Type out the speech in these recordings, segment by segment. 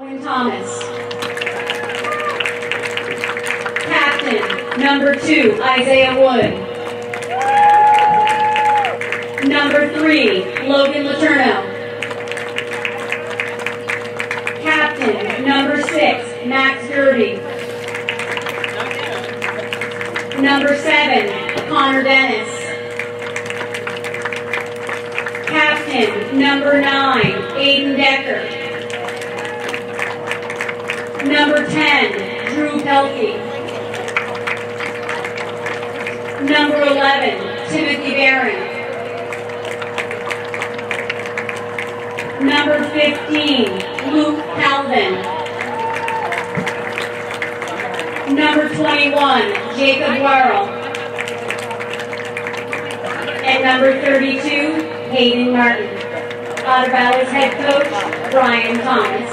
Owen Thomas. Captain, number two, Isaiah Wood. Number three, Logan Laterno. Captain, number six, Max Derby. Number seven, Connor Dennis. Captain, number nine, Aiden Decker. Number 10, Drew Pelkey. Number 11, Timothy Barron. Number 15, Luke Calvin. Number 21, Jacob Worrell. And number 32, Hayden Martin. Otter Valley's head coach, Brian Thomas.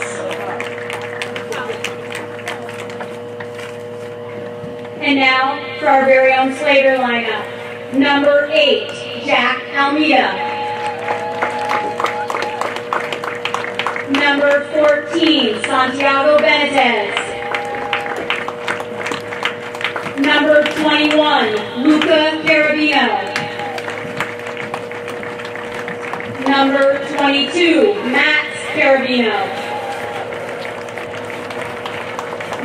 And now for our very own Slater lineup. Number 8, Jack Almeida. Number 14, Santiago Benitez. Number 21, Luca Carabino. Number 22, Max Carabino.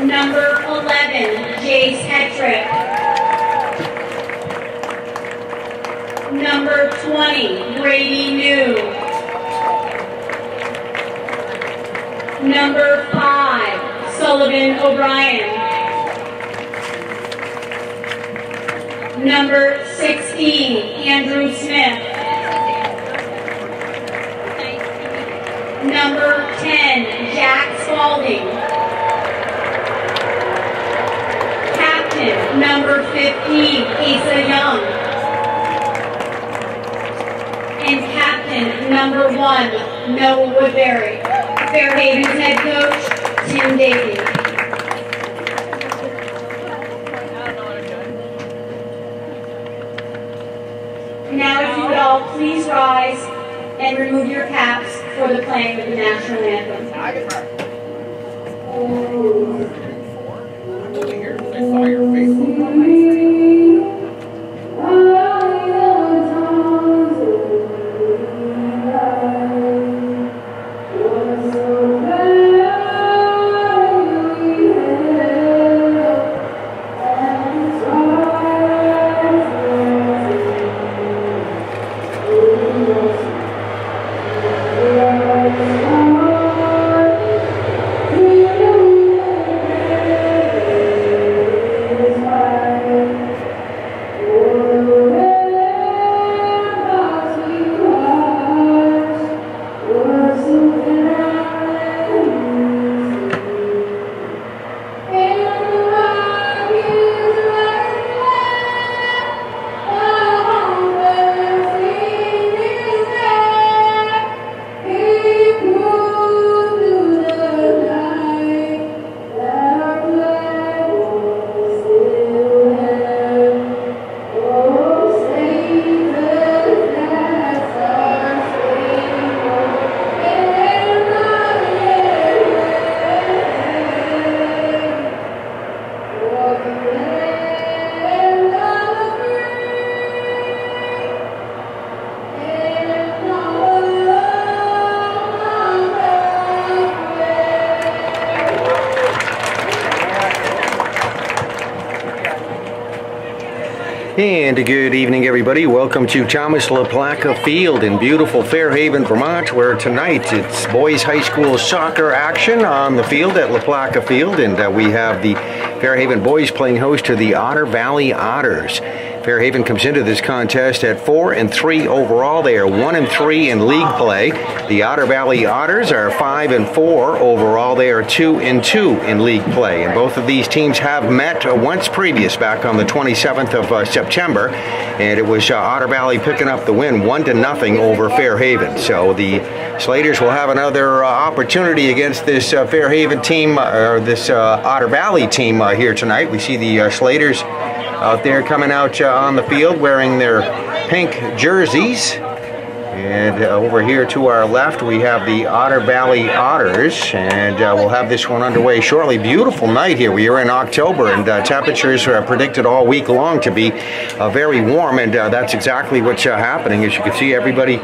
Number 11, Jace Hetrick. Number 20, Brady New. Number 5, Sullivan O'Brien. Number 16, Andrew Smith. Number 10, Jack Spalding. Number 15, Asa Young. And Captain, number 1, Noah Woodbury. Fairhaven's head coach, Tim Davey. Now, if you would all please rise and remove your caps for the playing of the national anthem. Good evening, everybody. Welcome to Thomas LaPlaca Field in beautiful Fairhaven, Vermont, where tonight it's boys high school soccer action on the field at LaPlaca Field, and uh, we have the Fairhaven boys playing host to the Otter Valley Otters. Fairhaven comes into this contest at four and three overall. They are one and three in league play. The Otter Valley Otters are five and four overall. They are two and two in league play. And both of these teams have met uh, once previous back on the 27th of uh, September. And it was uh, Otter Valley picking up the win one to nothing over Fairhaven. So the Slaters will have another uh, opportunity against this uh, Fairhaven team, uh, or this Otter Valley team here tonight. We see the Slaters out there coming out uh, on the field wearing their pink jerseys. And uh, over here to our left, we have the Otter Valley Otters, and uh, we'll have this one underway shortly. Beautiful night here. We are in October, and uh, temperatures are predicted all week long to be uh, very warm, and uh, that's exactly what's happening. As you can see, everybody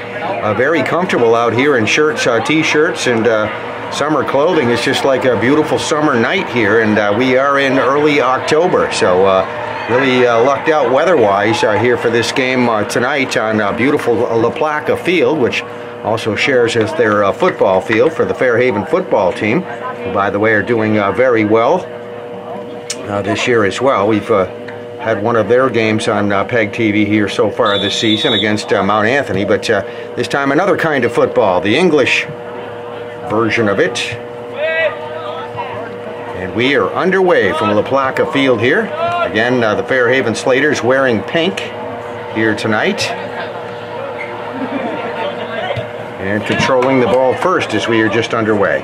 very comfortable out here in shirts, t-shirts, and summer clothing. It's just like a beautiful summer night here, and we are in early October, so really uh, lucked out weather-wise uh, here for this game uh, tonight on beautiful La Placa Field, which also shares as their uh, football field for the Fairhaven football team, who, by the way, are doing uh, very well uh, this year as well. We've had one of their games on PEG TV here so far this season against Mount Anthony, but this time another kind of football, the English version of it. And we are underway from La Placa Field here. Again, uh, the Fairhaven Slaters wearing pink here tonight. And controlling the ball first as we are just underway.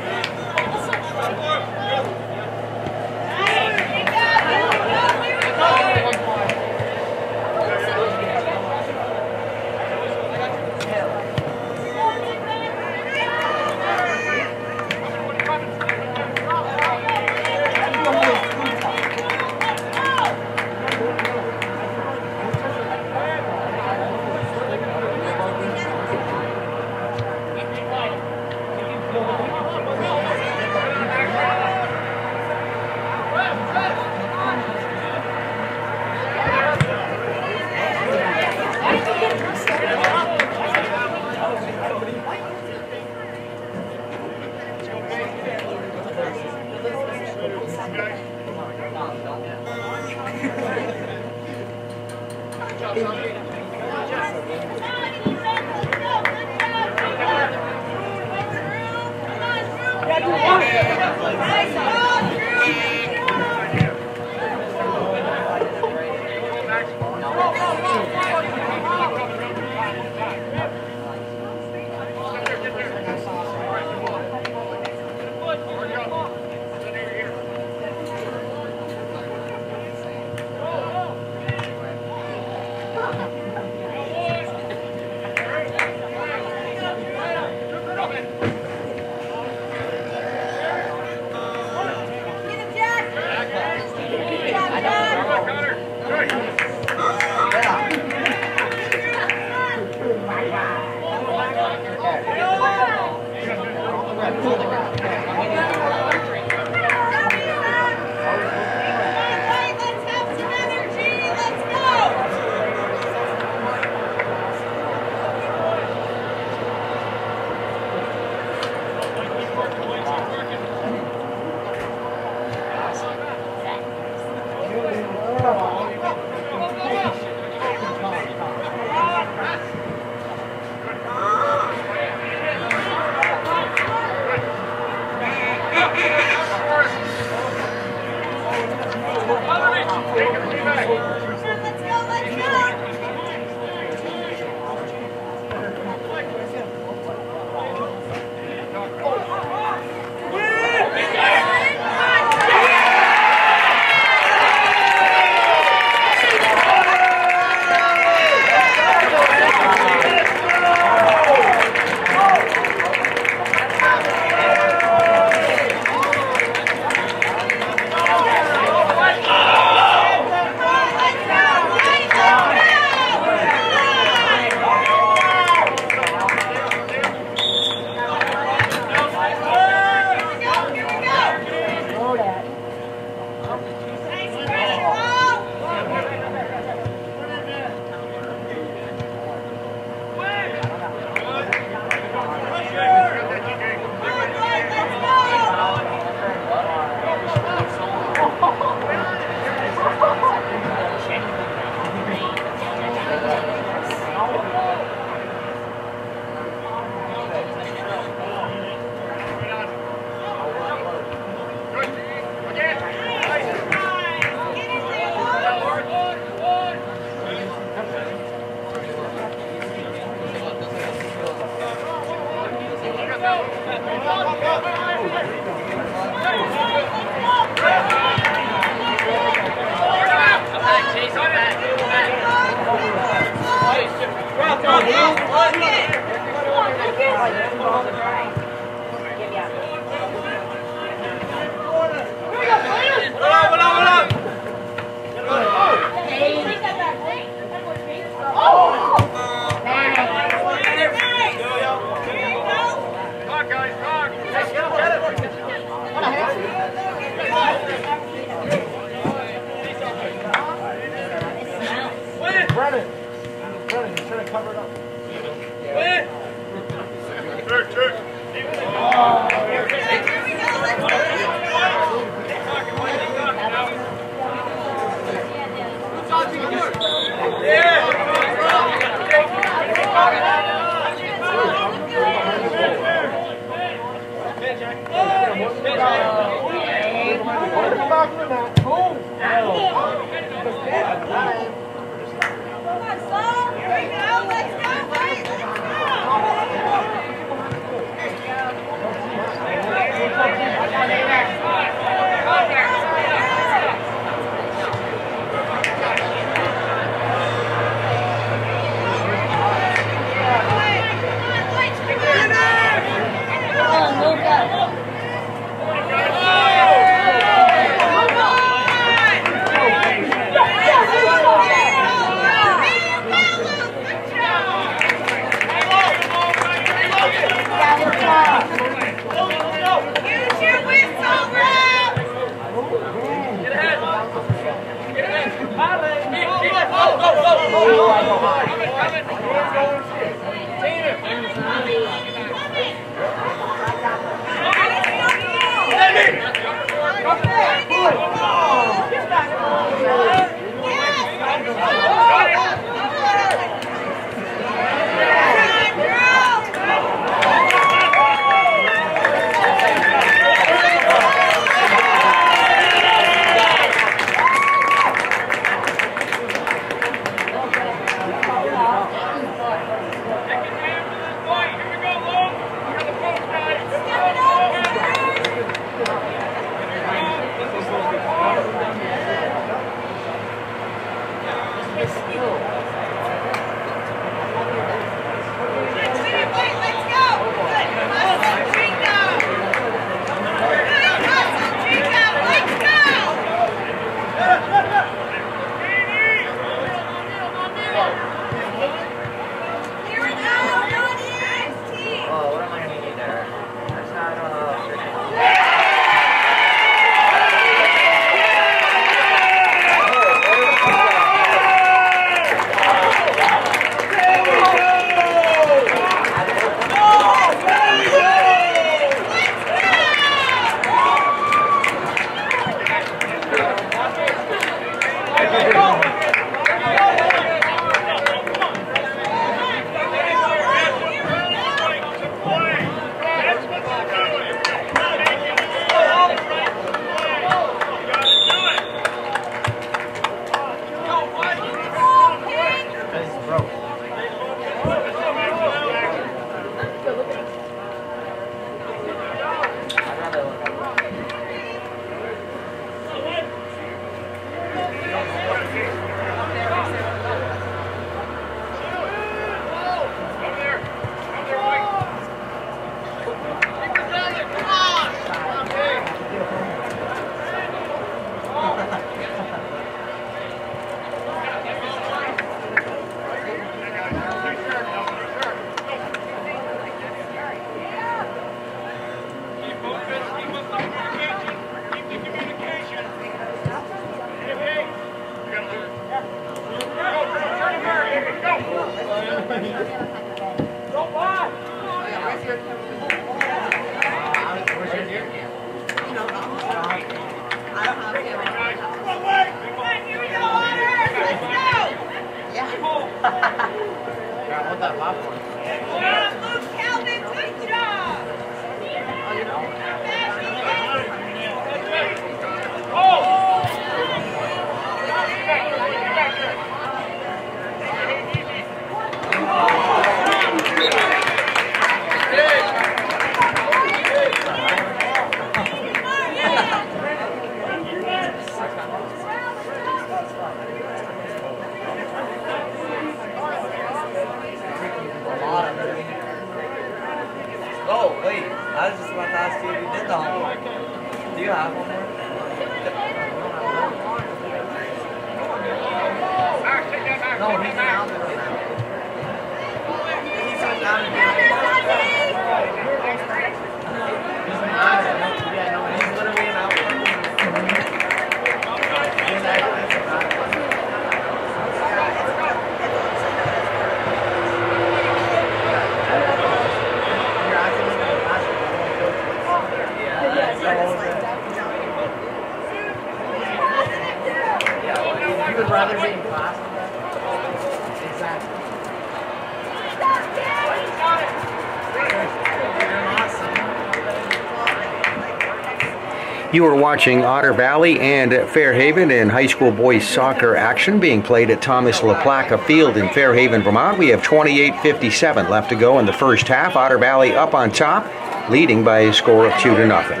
You are watching Otter Valley and Fairhaven in high school boys soccer action being played at Thomas LaPlaca Field in Fairhaven, Vermont. We have 28:57 left to go in the first half. Otter Valley up on top, leading by a score of two to nothing.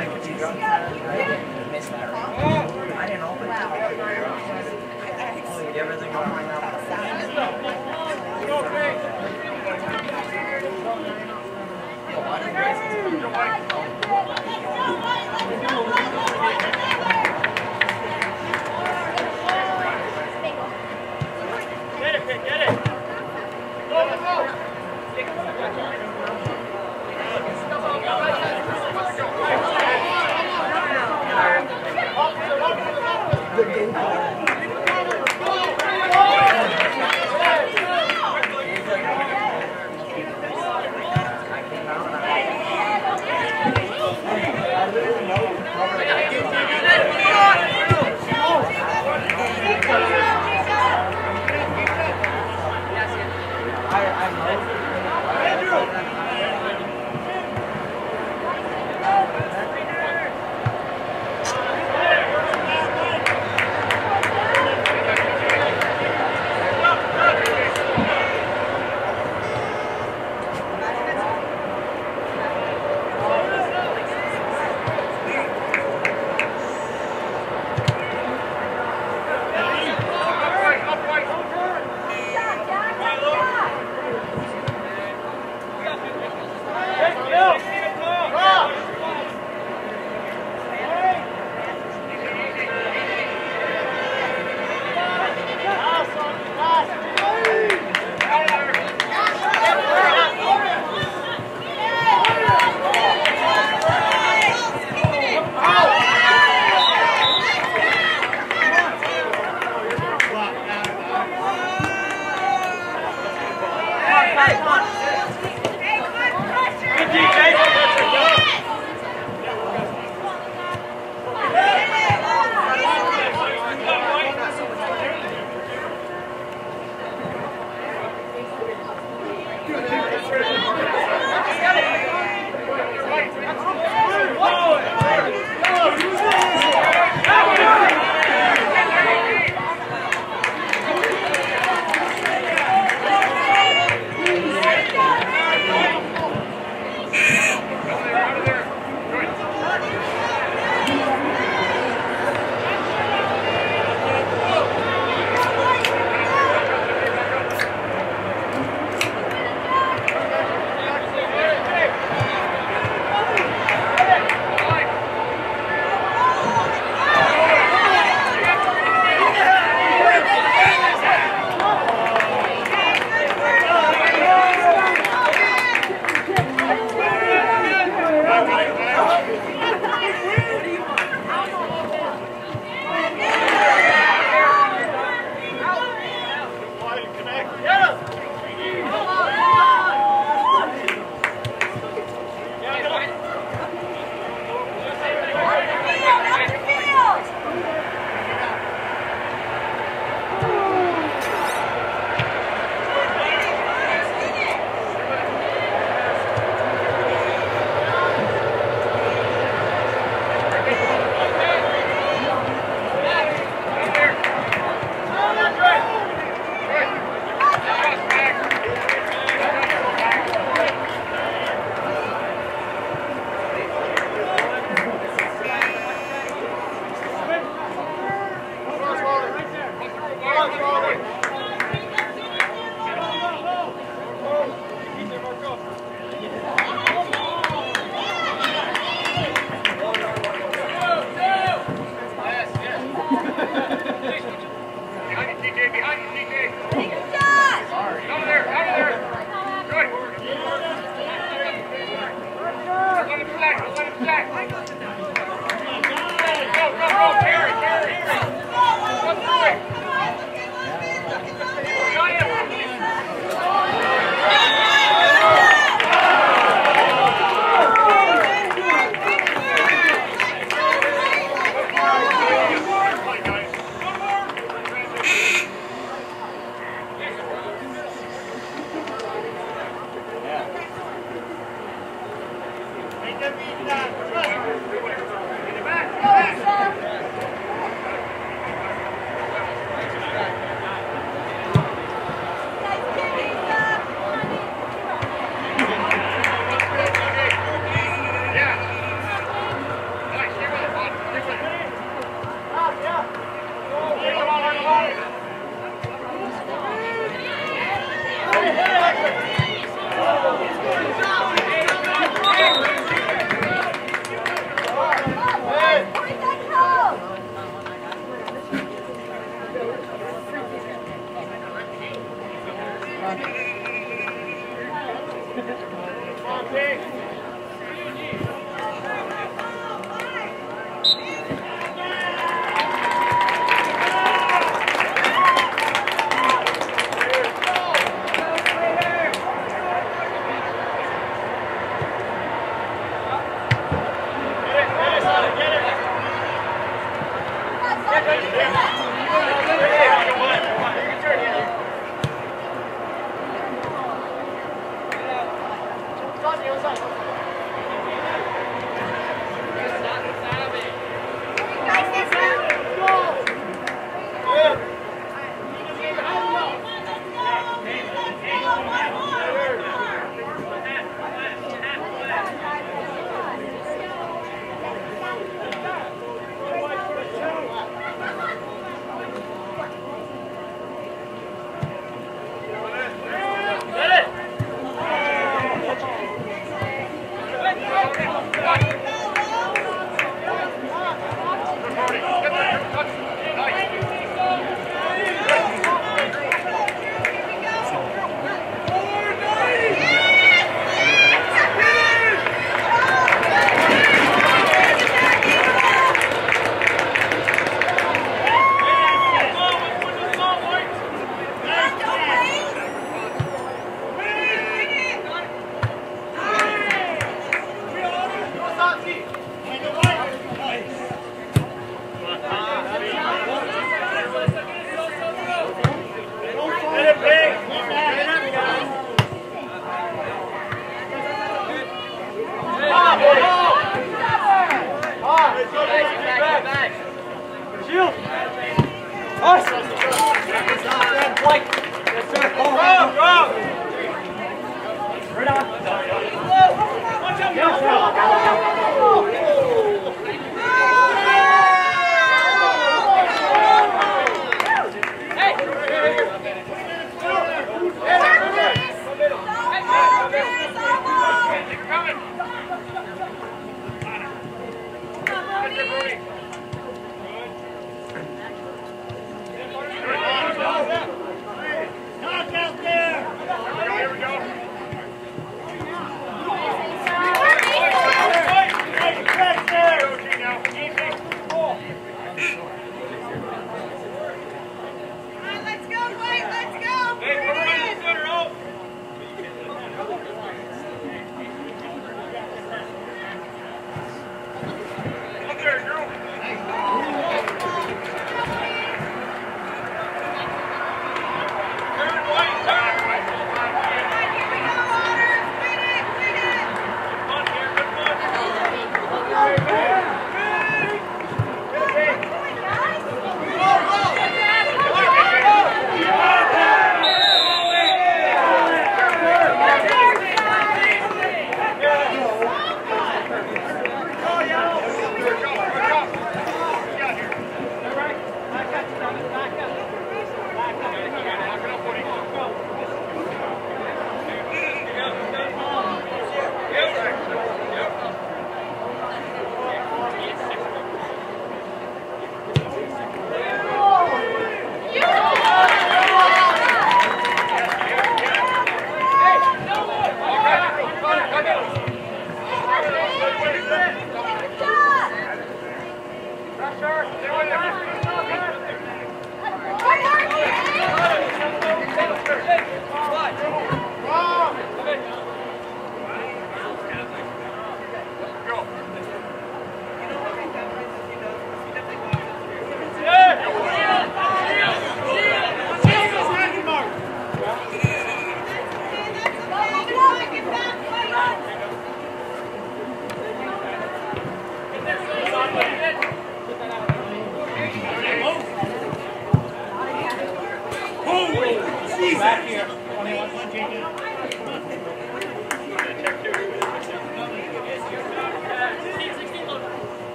I didn't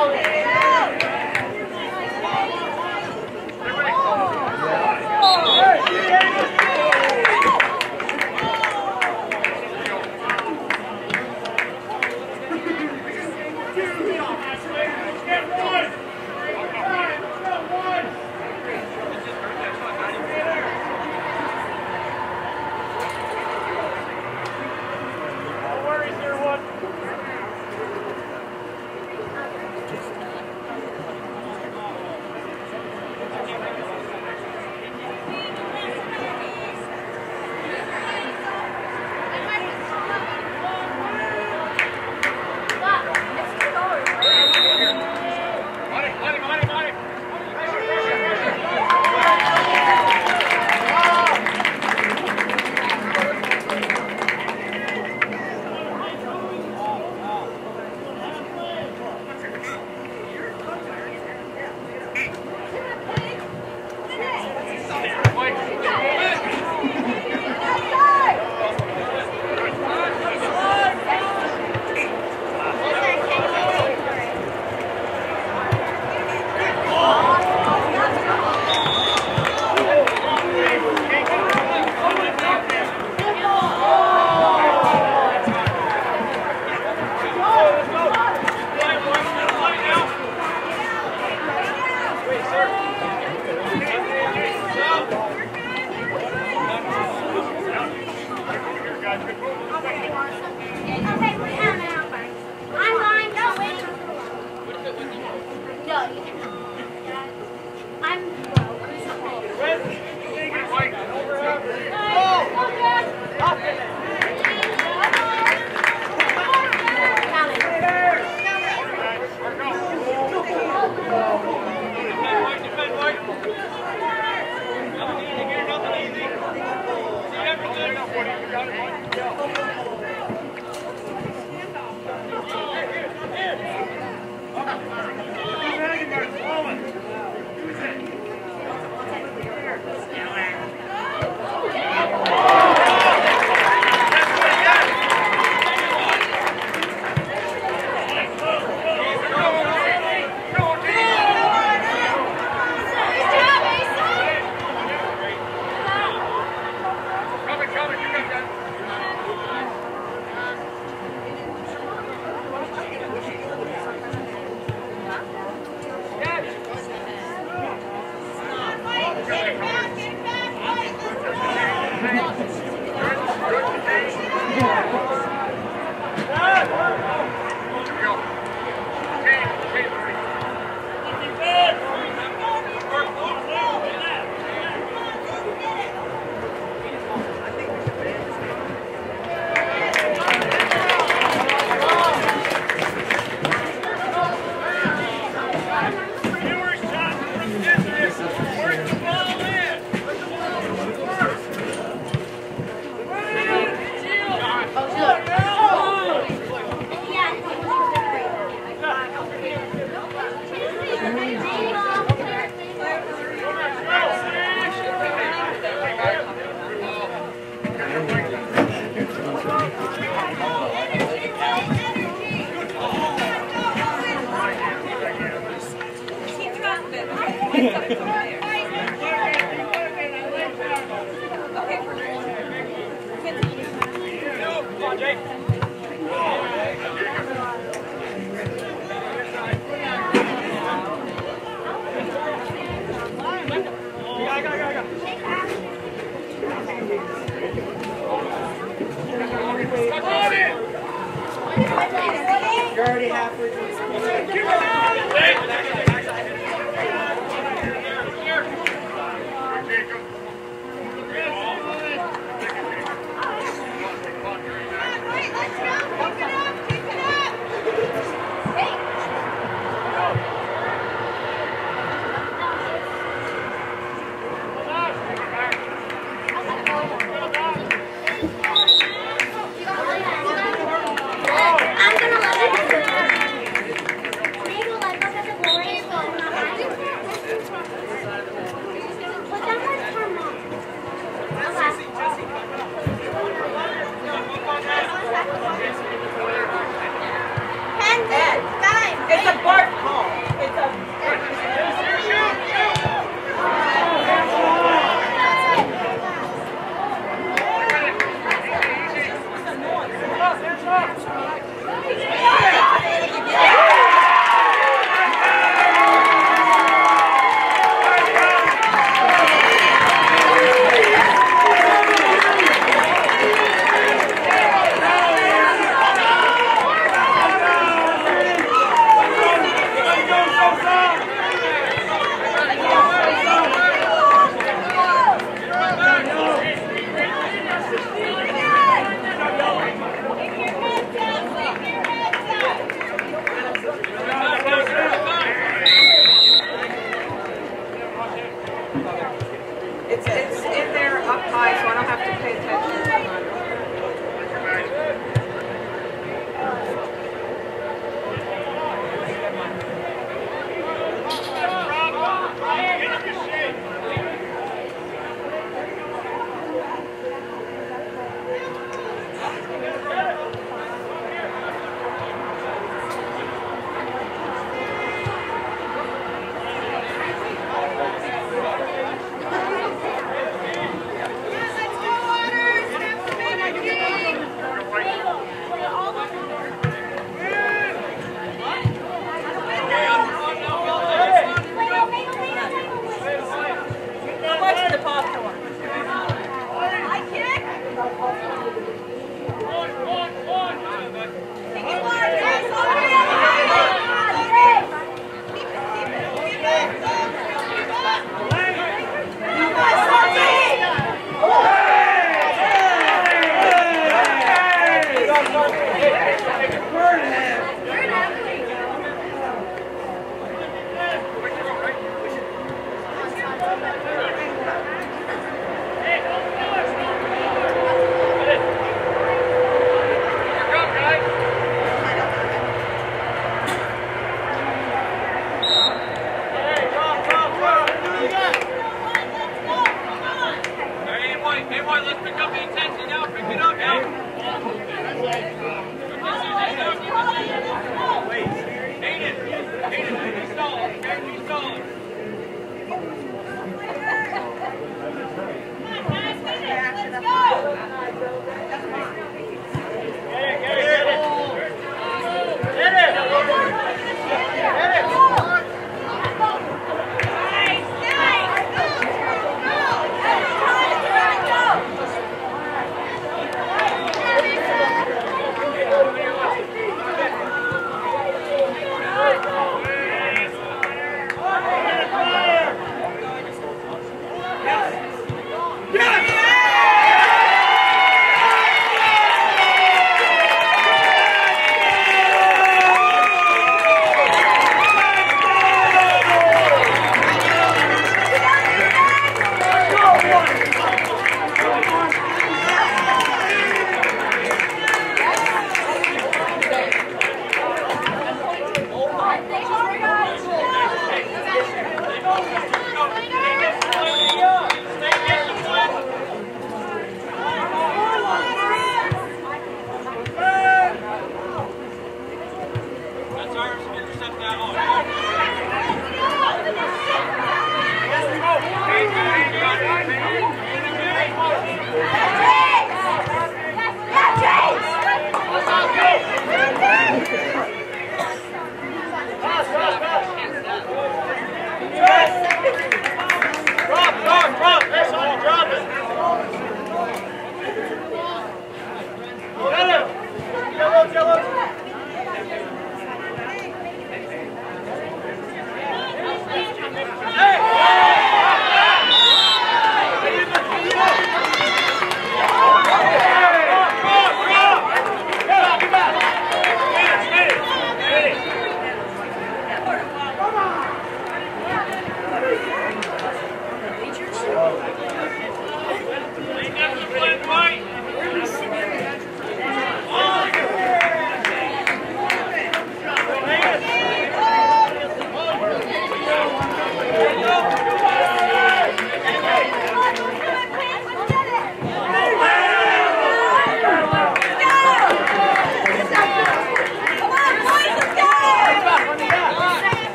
No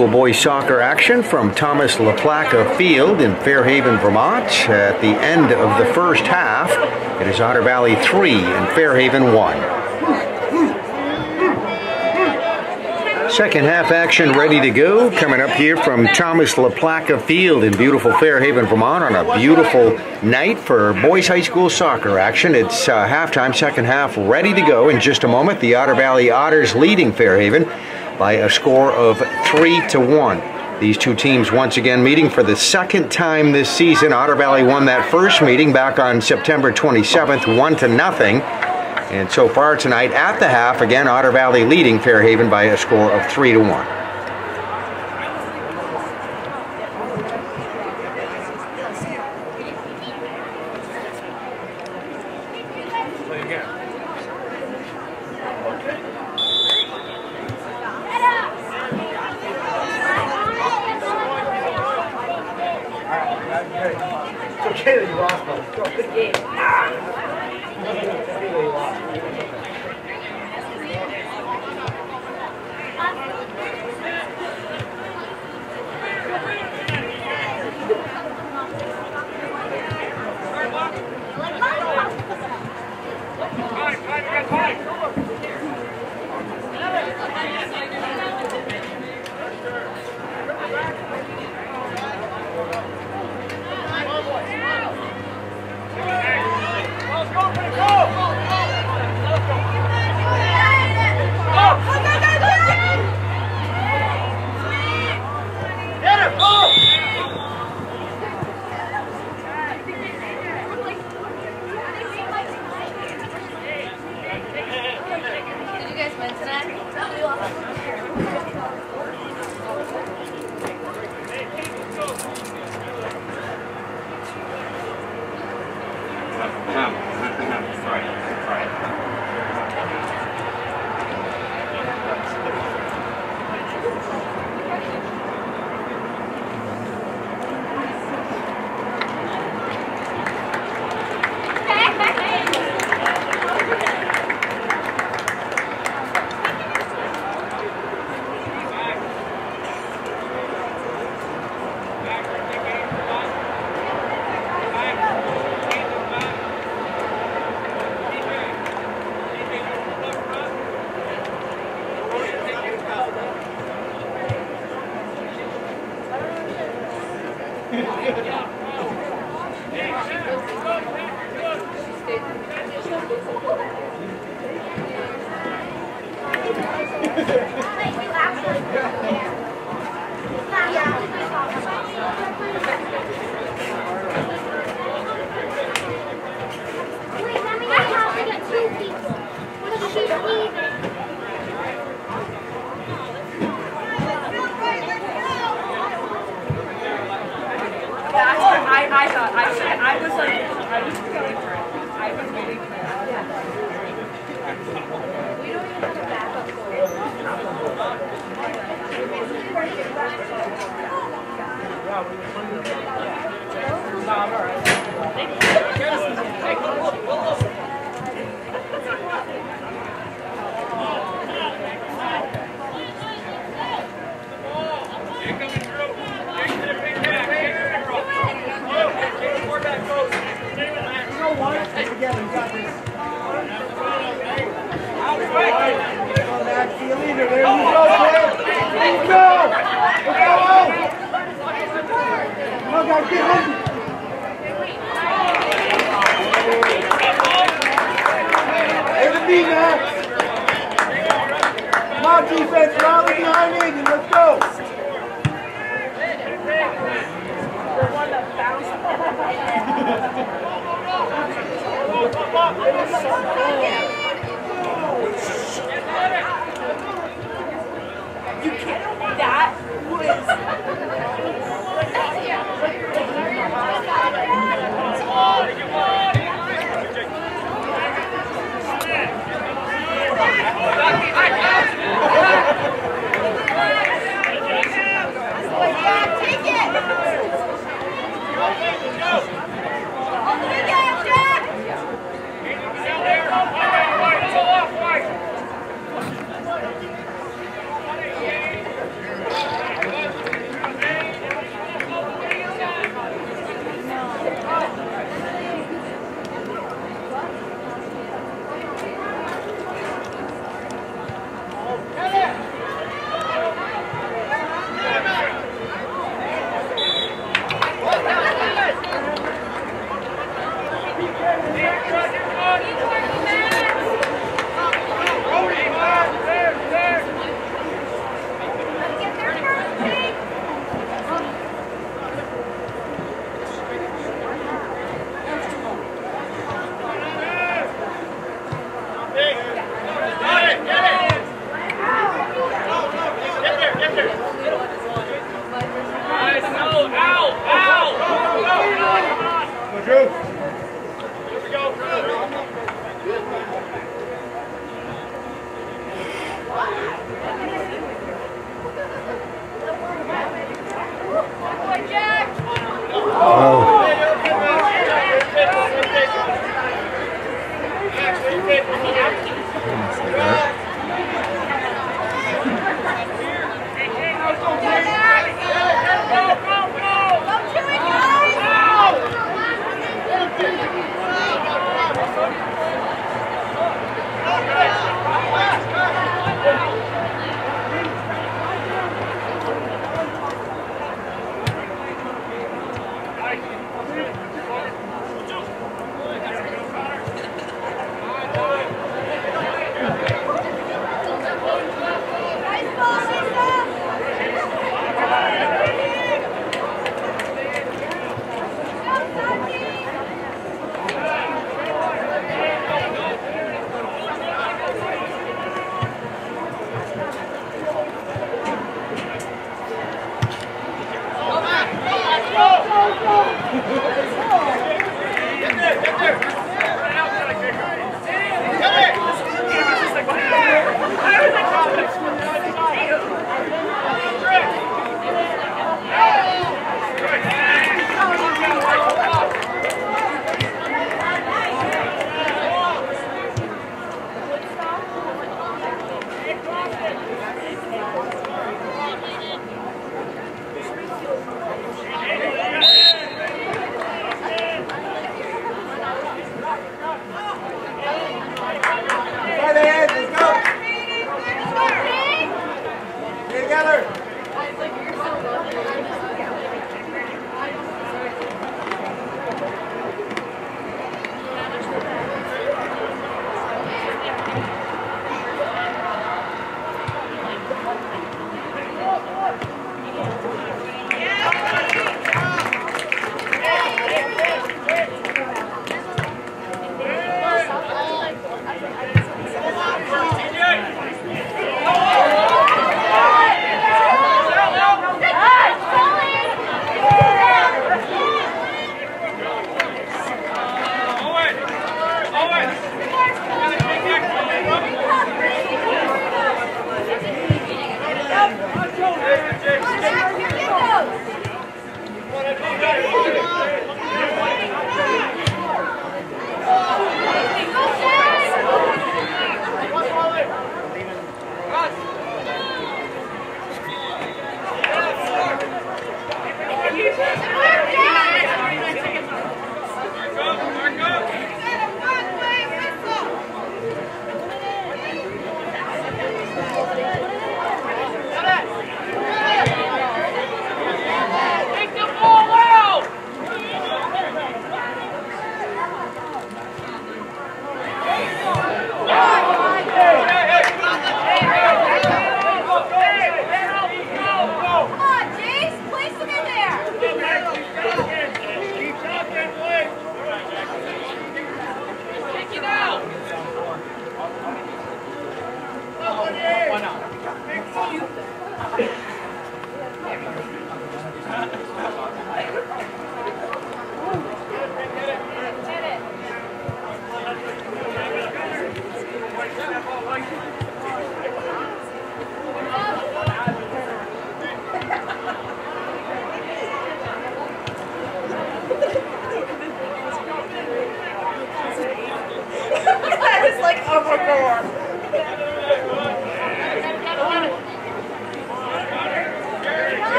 school boys soccer action from Thomas LaPlaca Field in Fair Haven, Vermont. At the end of the first half, it is Otter Valley 3 and Fair Haven 1. Second half action ready to go. Coming up here from Thomas LaPlaca Field in beautiful Fair Haven, Vermont on a beautiful night for boys high school soccer action. It's uh, halftime, second half ready to go in just a moment. The Otter Valley Otters leading Fair Haven by a score of 3 to 1. These two teams once again meeting for the second time this season. Otter Valley won that first meeting back on September 27th, 1 to nothing. And so far tonight at the half, again, Otter Valley leading Fair Haven by a score of 3 to 1.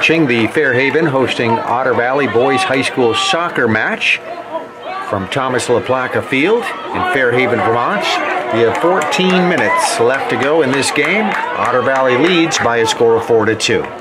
watching the Fair Haven hosting Otter Valley Boys High School soccer match from Thomas LaPlaca Field in Fair Haven, Vermont. We have 14 minutes left to go in this game. Otter Valley leads by a score of 4 to 2.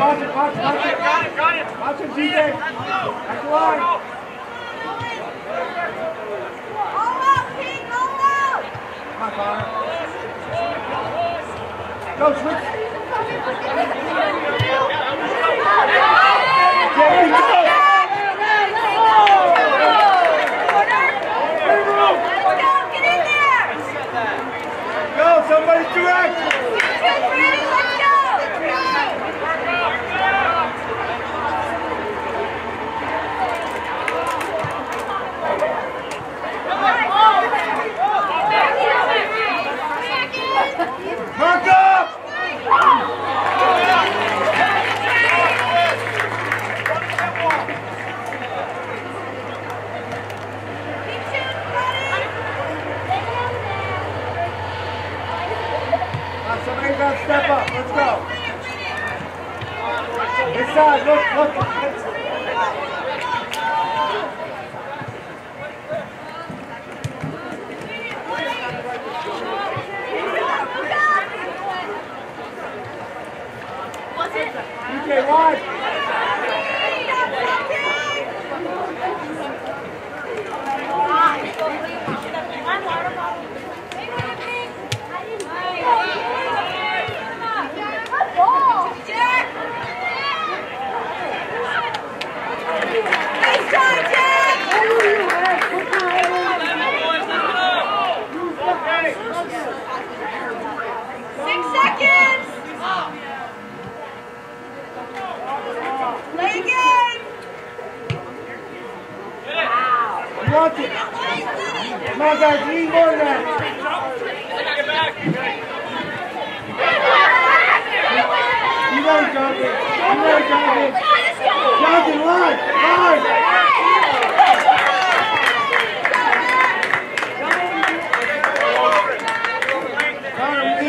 Watch it, watch it, watch it. Got it, got it. Watch it, DJ. That's the line. All out, Pete, all out! Come on, Connor. Go, switch. Jamie, go. Let's go, get in there! Go, somebody direct. Get ready, let's go! Mark up. Now somebody got to step up. Let's go. This side, look, look. DJ, wide. Play again! Watch it. Come on, guys, we more than that. Get back. You ready, Jonathan? You ready, Jonathan? Jonathan, line, line. Connor, we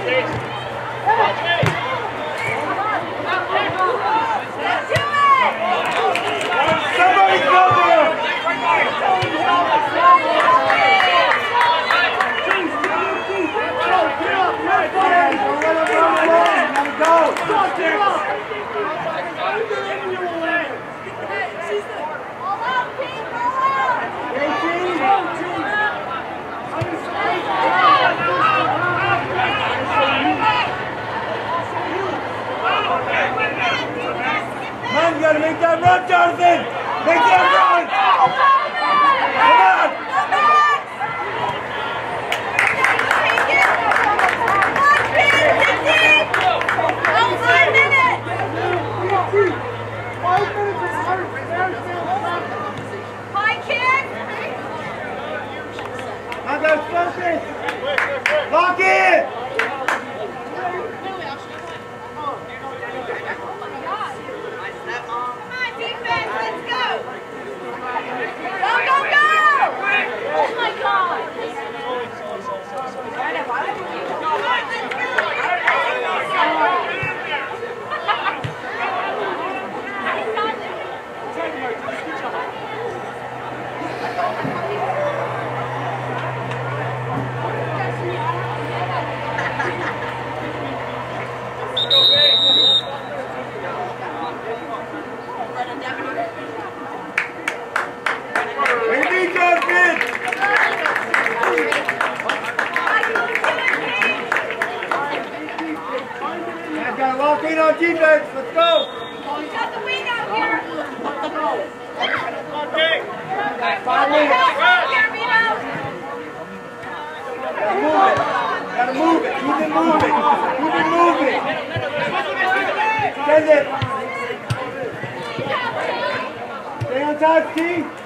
Somebody go there. Yeah, don't let him run alone. Let him go. Man, make run, Jonathan! Make that run! Come on! High kick! Now guys, focus! Lock in! Come on, defense, let's go! Go, go, go! Oh my god! Make a knee, Jonathan! Man, gotta lock in on defense. Let's go! Got the wing out here! Okay. Five minutes. Gotta move it. Gotta move it. Keep it moving. Keep it moving. Send it. Stay on top, T.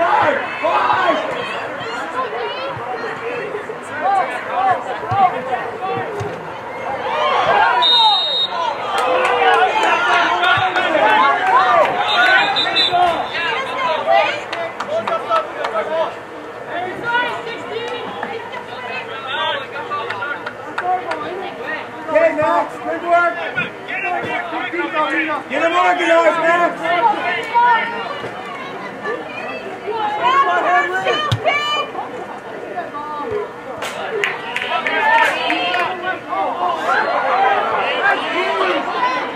Five! Five! Get him organized, Max.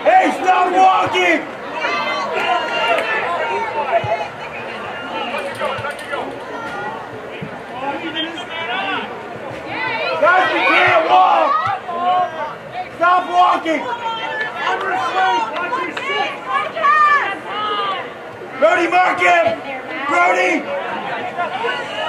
Hey, stop walking! Guys, we can't walk! Stop walking! Brody, mark him! Brody!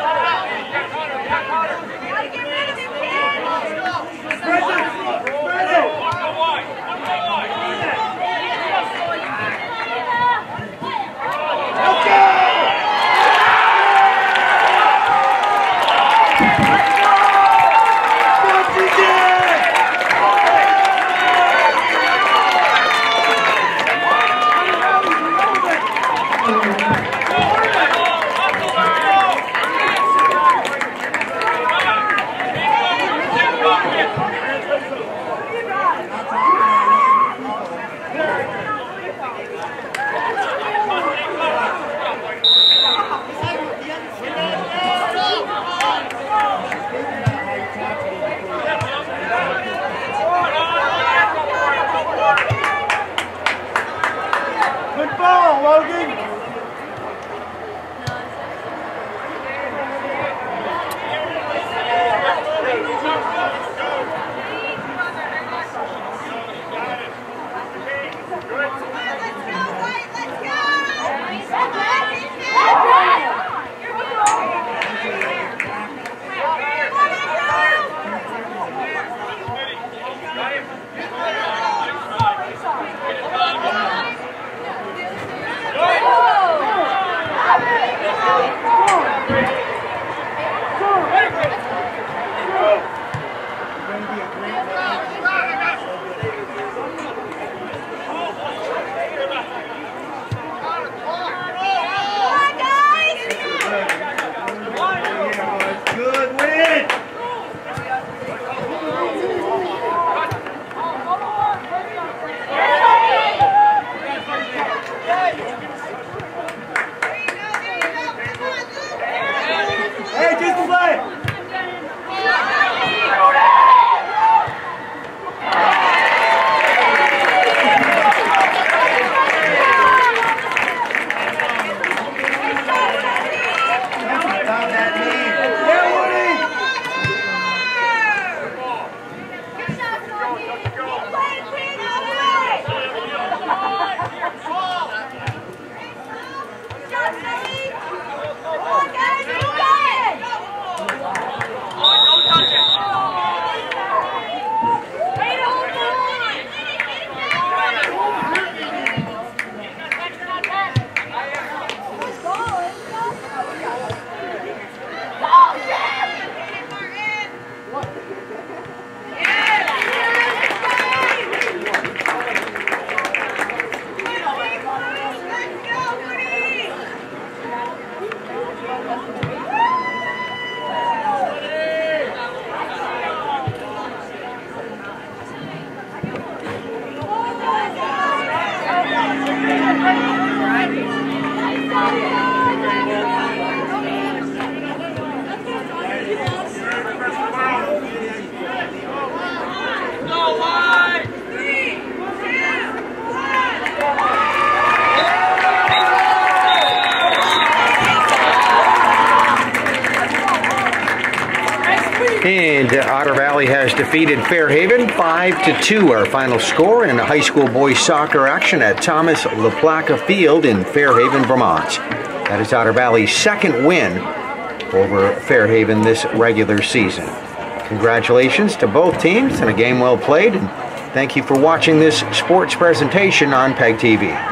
Defeated Fair Haven 5 to 2, our final score in high school boys soccer action at Thomas LaPlaca Field in Fair Haven, Vermont. That is Otter Valley's second win over Fair Haven this regular season. Congratulations to both teams and a game well played. And thank you for watching this sports presentation on PEG TV.